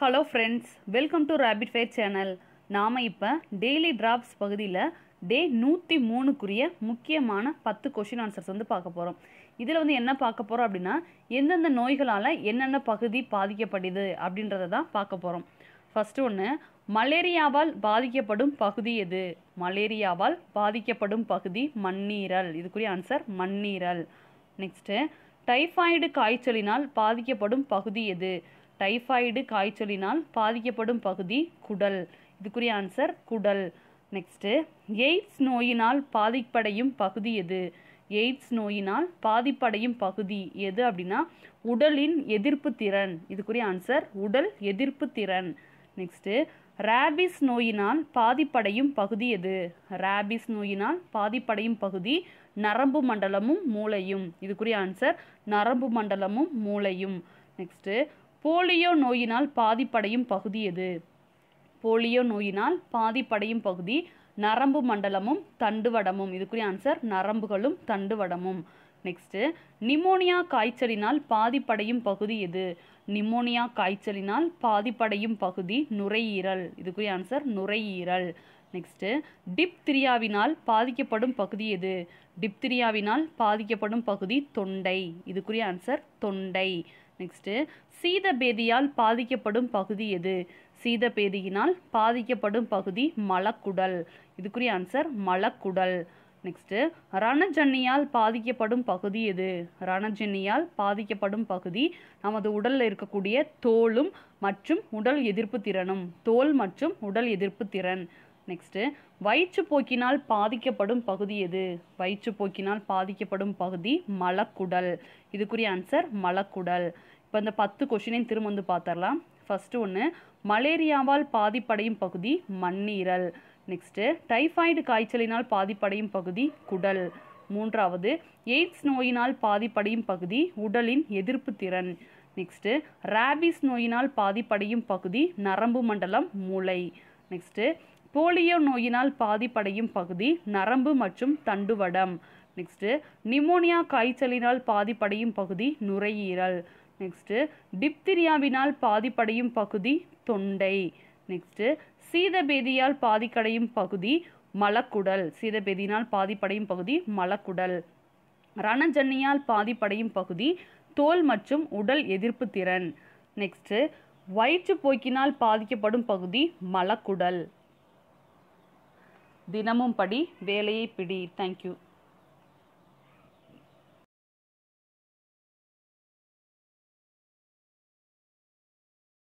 Hello friends welcome to rapid fair channel நாம் இப்போ daily drops பகுதியில் டே நூற்றி மூணுக்குரிய முக்கியமான பத்து கொஷின் ஆன்சர்ஸ் வந்து பார்க்க போகிறோம் இதில் வந்து என்ன பார்க்க போகிறோம் அப்படின்னா எந்தெந்த நோய்களால் என்னென்ன பகுதி பாதிக்கப்படுது அப்படின்றத தான் பார்க்க போகிறோம் ஃபஸ்ட்டு ஒன்று மலேரியாவால் பாதிக்கப்படும் பகுதி எது? மலேரியாவால் பாதிக்கப்படும் பகுதி மண்ணீரல். இதுக்குரிய ஆன்சர் மண்ணீரல். நெக்ஸ்ட்டு டைஃபாய்டு காய்ச்சலினால் பாதிக்கப்படும் பகுதி எது? டைஃபாய்டு காய்ச்சலினால் பாதிக்கப்படும் பகுதி குடல். இதுக்குரிய ஆன்சர் குடல். நெக்ஸ்ட்டு எய்ட்ஸ் நோயினால் பாதிப்படையும் பகுதி எது? எய்ட்ஸ் நோயினால் பாதிப்படையும் பகுதி எது அப்படின்னா உடலின் எதிர்ப்பு திறன். இதுக்குரிய ஆன்சர் உடல் எதிர்ப்பு திறன். நெக்ஸ்ட்டு ரேபிஸ் நோயினால் பாதிப்படையும் பகுதி எது? ரேபிஸ் நோயினால் பாதிப்படையும் பகுதி நரம்பு மண்டலமும் மூளையும். இதுக்குரிய ஆன்சர் நரம்பு மண்டலமும் மூளையும். நெக்ஸ்ட்டு போலியோ நோயினால் பாதிப்படையும் பகுதி எது? போலியோ நோயினால் பாதிப்படையும் பகுதி நரம்பு மண்டலமும் தண்டுவடமும். இதுக்குரிய ஆன்சர் நரம்புகளும் தண்டுவடமும். நெக்ஸ்ட்டு நிமோனியா காய்ச்சலினால் பாதிப்படையும் பகுதி எது? நிமோனியா காய்ச்சலினால் பாதிப்படையும் பகுதி நுரையீரல். இதுக்குரிய ஆன்சர் நுரையீரல். நெக்ஸ்ட்டு டிப்திரியாவினால் பாதிக்கப்படும் பகுதி எது? டிப்திரியாவினால் பாதிக்கப்படும் பகுதி தொண்டை. இதுக்குரிய ஆன்சர் தொண்டை. நெக்ஸ்ட்டு சீதபேதியால் பாதிக்கப்படும் பகுதி எது? சீதபேதியினால் பாதிக்கப்படும் பகுதி மலக்குடல். இதுக்குரிய ஆன்சர் மலக்குடல். நெக்ஸ்ட்டு ரணஜன்னியால் பாதிக்கப்படும் பகுதி எது? ரணஜன்னியால் பாதிக்கப்படும் பகுதி நமது உடலில் இருக்கக்கூடிய தோலும் மற்றும் உடல் எதிர்ப்பு திறனும். தோல் மற்றும் உடல் எதிர்ப்பு திறன். நெக்ஸ்ட்டு வயிற்றுப்போக்கினால் பாதிக்கப்படும் பகுதி எது? வயிற்றுப்போக்கினால் பாதிக்கப்படும் பகுதி மலக்குடல். இதுக்குரிய ஆன்சர் மலக்குடல். இப்போ இந்த பத்து கொஷினையும் திரும்ப வந்து பார்த்துடலாம். ஃபஸ்ட்டு ஒன்று மலேரியாவால் பாதிப்படையும் பகுதி மண்ணீரல். நெக்ஸ்ட்டு டைஃபாய்டு காய்ச்சலினால் பாதிப்படையும் பகுதி குடல். மூன்றாவது எய்ட்ஸ் நோயினால் பாதிப்படையும் பகுதி உடலின் எதிர்ப்பு திறன். நெக்ஸ்ட்டு ரேபிஸ் நோயினால் பாதிப்படையும் பகுதி நரம்பு மண்டலம் மூளை. நெக்ஸ்ட்டு போலியோ நோயினால் பாதிப்படையும் பகுதி நரம்பு மற்றும் தண்டுவடம். நெக்ஸ்ட்டு நிமோனியா காய்ச்சலினால் பாதிப்படையும் பகுதி நுரையீரல். நெக்ஸ்ட்டு டிப்திரியாவினால் பாதிப்படையும் பகுதி தொண்டை. நெக்ஸ்ட்டு சீதபேதியால் பாதிக்கடையும் பகுதி மலக்குடல். சீதபேதியினால் பாதிப்படையும் பகுதி மலக்குடல். ரணஜன்னியால் பாதிப்படையும் பகுதி தோல் மற்றும் உடல் எதிர்ப்பு திறன். நெக்ஸ்ட்டு வயிற்று போக்கினால் பாதிக்கப்படும் பகுதி மலக்குடல். தினமும் படி வேலையை பிடி. தேங்க்யூ